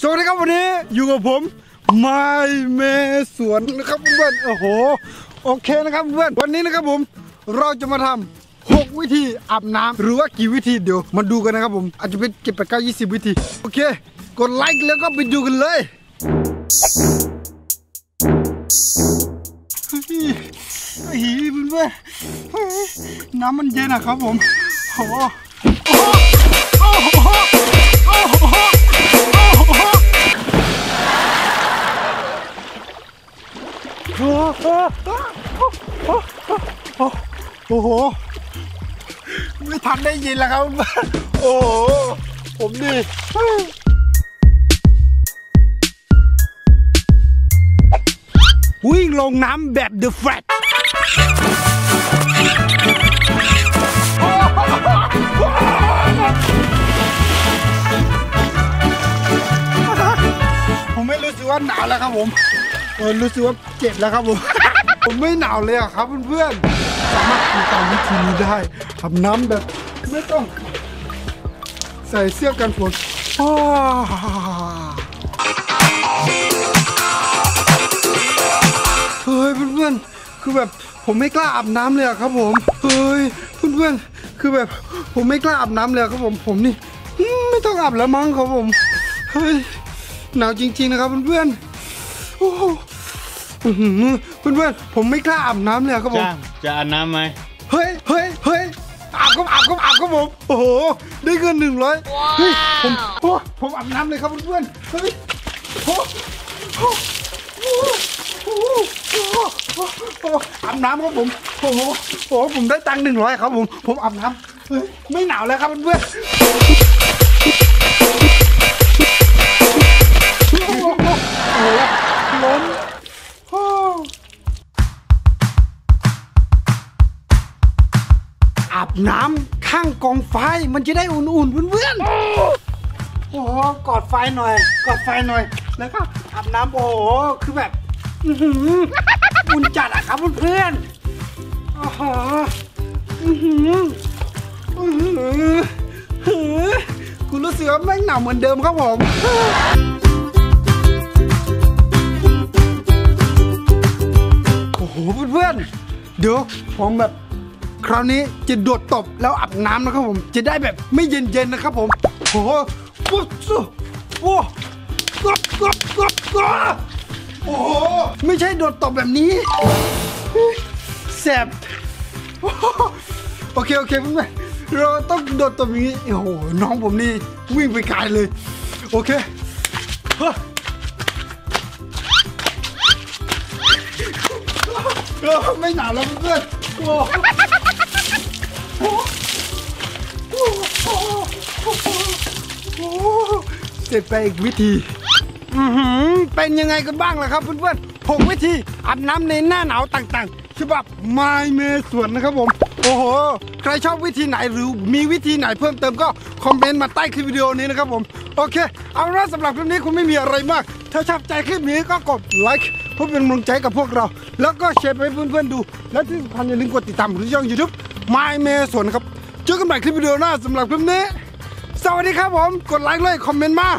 สวัสดีครับวันนี้อยู่กับผมไมเมสวนนะครับเพื่อนโอ้โห โอเคนะครับเพื่อนวันนี้นะครับผมเราจะมาทำหกวิธีอาบน้ำหรือว่ากี่วิธีเดี๋ยวมาดูกันนะครับผมอาจจะเป็นเก็บไปเก้ายี่สิบวิธี โอเค กดไลค์แล้วก็ไปดูกันเลยฮ้ยเพื่อนๆเฮ้ยน้ำมันเย็นอะครับผมโอ้ โอ้โห ไม่ทันได้ยินแล้วครับ โอ้โห ผมนี่วิ่งลงน้ำแบบ The Flat ผมไม่รู้สึกว่าหนาวแล้วครับผม เออรู้สึกว่าเจ็บแล้วครับผม ผมไม่หนาวเลยอะครับเพื่อนๆสามารถทำตามวิธีนี้ได้อาบน้ำแบบไม่ต้อง ใส่เสื้อกันฝนอ้าเฮ้ยเพื่อนๆ คือแบบผมไม่กล้าอาบน้ำเลยอะครับผมเฮ้ยเพื่อนๆ คือแบบผมไม่กล้าอาบน้ำเลยอะครับผมผมนี่อืมไม่ต้องอาบแล้วมั้งครับผมเฮ้ยหนาวจริง ๆ นะครับเพื่อนๆ โอ้โหอื้อหือเพื่อนๆผมไม่กล้าอาบน้ำเลยอะครับผมจ้าจะอาบน้ำไหมเฮ้ยเฮ้ยเฮ้ยอาบก็อาบก็อาบครับผมโอ้โห ได้เงินหนึ่งร้อยเฮ้ยผมโอ้ผมอาบน้ำเลยครับเพื่อนๆเฮ้ยโอ้โอ้โอ้โอ้โอ้โอ้โอ้อาบน้ำครับผมโอ้โหโอ้โหผมได้ตังค์หนึ่งร้อยครับผมผมอาบน้ำเฮ้ยไม่หนาวแล้วครับเพื่อน อาบน้ำข้างกองไฟมันจะได้อุ่นๆเพื่อนๆโอ้โหกอดไฟหน่อย กอดไฟหน่อยแล้วก็อาบน้ำโอ้โหคือแบบอุ่นจัดอะครับเพื่อนๆโอ้โหอือหืออื้อหือหือคุณรู้สึกว่าแม่งหนาวเหมือนเดิมครับผมโอ้โหเพื่อนๆเดี๋ยวผมแบบ คราวนี้จะโดดตบแล้วอาบน้ำนะครับผม จะได้แบบไม่เย็นๆนะครับผมโอ้โหโอ้กรอบกรอบกรอบกบโอ้โห ไม่ใช่โดดตบแบบนี้แสบโอเคโอเคเพื่อนเราต้องโดดตบอย่างนี้ โอ้โห น้องผมนี่วิ่งไปไกลเลย โอเคเฮ้ไม่หนาวแล้วเพื่อนโอ้ เสร็จไปอีกวิธีเป็นยังไงกันบ้างล่ะครับเพื่อนๆหกวิธีอาบน้ำในหน้าหนาวต่างๆฉบับไมเมสวนนะครับผม โอ้โห ใครชอบวิธีไหนหรือมีวิธีไหนเพิ่มเติมก็คอมเมนต์มาใต้คลิปวิดีโอนี้นะครับผม โอเค เอาละสำหรับคลิปนี้คุณไม่มีอะไรมาก ถ้าชอบใจคลิปนี้ก็กดไลค์เพื่อเป็นกำลังใจกับพวกเรา แล้วก็แชร์ไปเพื่อนๆดู และที่สำคัญอย่าลืมกดติดตามหรือช่องยูทูบ ไม้เมสวนครับเจอกันใหม่คลิปวิดีโอหน้าสำหรับคลิปนี้ สวัสดีครับผม กดไลค์เลย คอมเมนต์มา